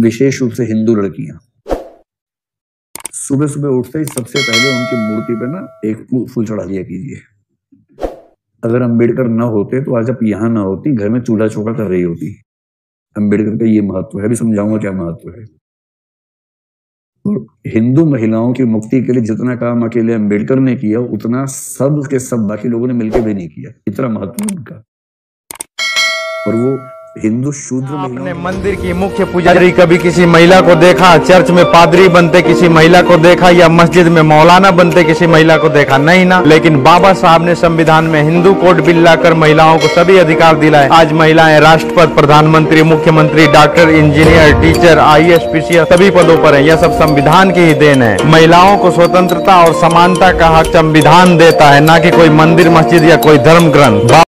विशेष रूप से हिंदू लड़कियाँ। सुबह सुबह उठते ही सबसे पहले उनकी मूर्ति पे ना एक फूल चढ़ा दिया कीजिए। अगर अंबेडकर न होते तो आज आप यहाँ ना होती, घर में चूल्हा चौका कर रही होती। अंबेडकर का ये महत्व है, अभी समझाऊँगा क्या महत्व है। हिंदू महिलाओं की मुक्ति के लिए जितना काम अकेले अंबेडकर ने किया, उतना सब के सब बाकी लोगों ने मिलकर भी नहीं किया। इतना महत्व उनका। और वो हिंदू शूद्र महिलाओं मंदिर की मुख्य पुजारी कभी किसी महिला को देखा चर्च में पादरी बनते किसी महिला को देखा या मस्जिद में मौलाना बनते किसी महिला को देखा? नहीं ना। लेकिन बाबा साहब ने संविधान में हिंदू कोड बिल लाकर महिलाओं को सभी अधिकार दिलाए। आज महिलाएँ राष्ट्रपति प्रधानमंत्री मुख्यमंत्री doctor engineer teacher I S P C सभी पदों पर है। यह सब संविधान की ही देन है। महिलाओं को स्वतंत्रता और समानता का हक संविधान देता है न की कोई मंदिर मस्जिद या कोई धर्म ग्रंथ।